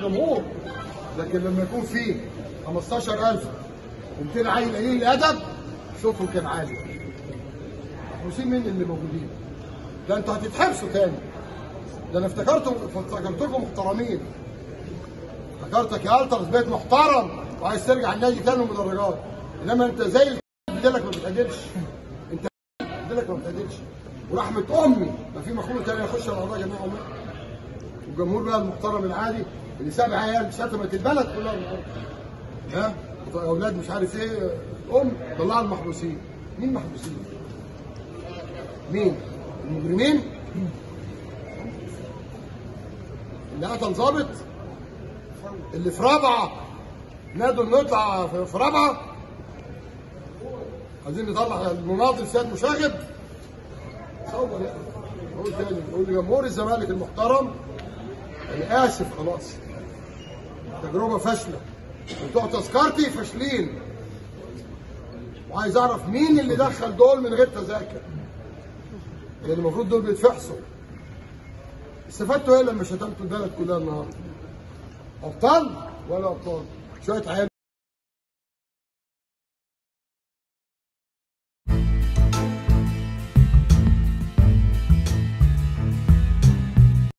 جمهور. لكن لما يكون فيه 15000 و200 عيل قليل الأدب صوتهم كان عالي. محبوسين مين اللي موجودين؟ ده أنتوا هتتحبسوا تاني. ده أنا افتكرتم افتكرتكم محترمين. افتكرتك يا ألتر بقيت محترم وعايز ترجع النادي تاني ومدرجات إنما أنت زي بدلك ما بتقدرش انت بدلك ما بتقدرش ورحمة أمي. ما في مخلوق تاني يخش على اعضاء جميع امي والجمهور بقى المحترم العادي اللي ساب عيال شتمت البلد كلها النهارده ها؟ أولاد مش عارف إيه أم طلع المحبوسين. مين محبوسين؟ مين؟ المجرمين؟ اللي قتل ظابط اللي في رابعة؟ نادوا انه يطلع في رابعة؟ عايزين نطلع المناضل سياد مشاغب؟ صور. أقول تاني أقول لجمهور الزمالك المحترم. أنا آسف خلاص. تجربة فاشلة. بتوع تذكرتي فاشلين. وعايز أعرف مين اللي دخل دول من غير تذاكر. يعني المفروض دول بيتفحصوا. استفدتوا إيه لما شتمتوا البلد كلها النهارده؟ أبطال ولا أبطال؟ شوية عيال.